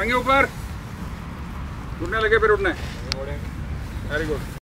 आगे ऊपर। उठने लगे फिर उठने। Very good